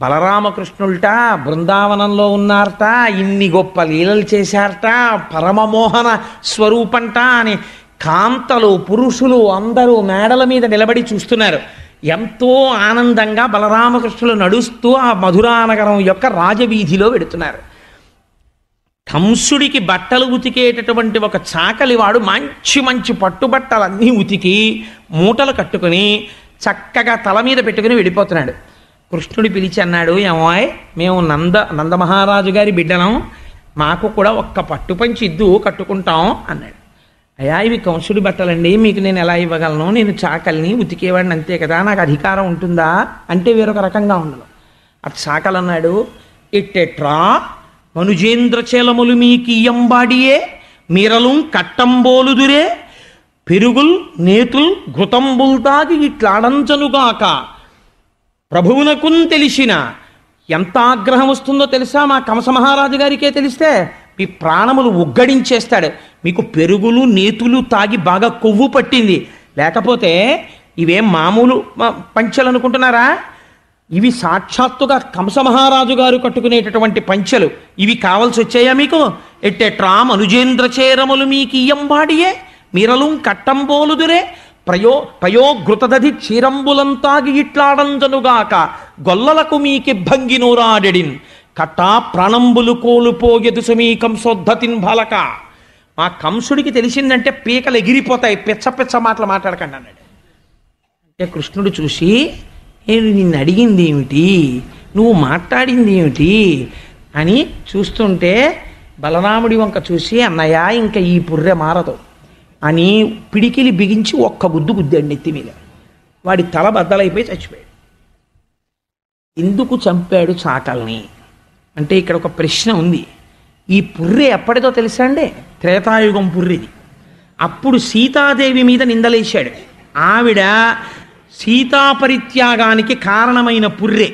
బలరామకృష్ణుల్ట బృందావనంలో ఉన్నారట ఇన్ని గొప్ప లీలలు చేశారట పరమమోహన స్వరూపంట అని కాంతలు పురుషులు అందరూ మేడల మీద నిలబడి చూస్తున్నారు. ఎంతో ఆనందంగా బలరామకృష్ణులు నడుస్తూ ఆ మధురానగరం యొక్క రాజవీధిలో వెడుతున్నారు. కంసుడికి బట్టలు ఉతికేటటువంటి ఒక చాకలివాడు మంచి మంచి పట్టుబట్టలన్నీ ఉతికి మూటలు కట్టుకుని చక్కగా తల మీద పెట్టుకుని వెళ్ళిపోతున్నాడు. కృష్ణుడి పిలిచి అన్నాడు ఏమాయ్ మేము నంద నందమహారాజు గారి బిడ్డలం మాకు కూడా ఒక్క పట్టు పంచి ఇద్దు కట్టుకుంటాం అన్నాడు. అయ్యా ఇవి కంసుడి బట్టలండి మీకు నేను ఎలా ఇవ్వగలను? నేను చాకల్ని ఉతికేవాడిని అంతే కదా నాకు అధికారం ఉంటుందా? అంటే వేరొక రకంగా ఉండదు. అటు చాకలు అన్నాడు ఇట్టెట్రా? మనుజేంద్ర చేలములు మీకియంబాడియే మీరలు కట్టంబోలుదురే పెరుగుల్ నేతుల్ ఘృతంబుల్ తాగి ఇట్లాడంచనుగాక. ప్రభువునకున్ తెలిసిన ఎంత ఆగ్రహం వస్తుందో తెలుసా? మా కంస మహారాజు గారికే తెలిస్తే మీ ప్రాణములు ఉగ్గడించేస్తాడు. మీకు పెరుగులు నేతులు తాగి బాగా కొవ్వు పట్టింది. లేకపోతే ఇవేం మామూలు మ- పంచెలు అనుకుంటున్నారా? ఇవి సాక్షాత్తుగా కంస మహారాజు గారు కట్టుకునేటటువంటి పంచెలు. ఇవి కావాల్సి వచ్చాయా మీకు? ఎట్టెట్రామ్ అనుజేంద్ర చేరములు మీకు ఇయ్యంబాడియే? మీరలు కట్టంబోలుదురే? ప్రయో పయోఘృతదధి చీరంబులంతాగి ఇట్లాడంజనుగాక గొల్లలకు మీకిబ్బంగి నూరాడెడిన్. కట్టా ప్రాణంబులు కోలుపోయదు సమీ కంసోద్ధతిన్ బలక మా కంసుడికి తెలిసిందంటే పీకలు ఎగిరిపోతాయి. పిచ్చ పిచ్చ మాటలు మాట్లాడకండి అన్నాడు. అంటే కృష్ణుడు చూసి నేను నిన్ను అడిగింది ఏమిటి? నువ్వు మాట్లాడింది ఏమిటి? అని చూస్తుంటే బలరాముడి వంక చూసి అన్నయ్య ఇంకా ఈ పుర్రె మారదు. అని పిడికిలి బిగించి ఒక్క బుద్ధు గుద్దాడు నెత్తి మీద. వాడి తల బద్దలైపోయి చచ్చిపోయాడు. ఎందుకు చంపాడు చాకల్ని? అంటే ఇక్కడ ఒక ప్రశ్న ఉంది. ఈ పుర్రె ఎప్పటిదో తెలుసా అండి? త్రేతాయుగం పుర్రిది. అప్పుడు సీతాదేవి మీద నిందలేశాడు. ఆవిడ సీతాపరిత్యాగానికి కారణమైన పుర్రె.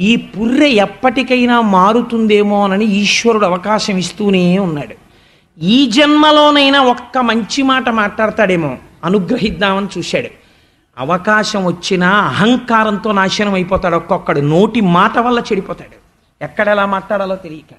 ఈ పుర్రె ఎప్పటికైనా మారుతుందేమోనని ఈశ్వరుడు అవకాశం ఇస్తూనే ఉన్నాడు. ఈ జన్మలోనైనా ఒక్క మంచి మాట మాట్లాడతాడేమో. అనుగ్రహిద్దామని చూశాడు. అవకాశం వచ్చినా అహంకారంతో నాశనం అయిపోతాడు ఒక్కొక్కడు. నోటి మాట వల్ల చెడిపోతాడు. ఎక్కడ ఎలా మాట్లాడాలో తెలియక.